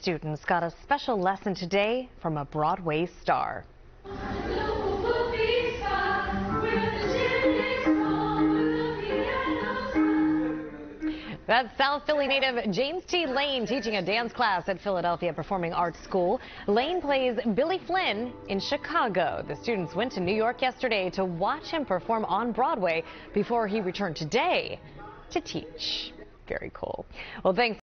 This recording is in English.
Students got a special lesson today from a Broadway star. That's South Philly native James T. Lane teaching a dance class at Philadelphia Performing Arts School. Lane plays Billy Flynn in Chicago. The students went to New York yesterday to watch him perform on Broadway before he returned today to teach. Very cool. Well, thanks.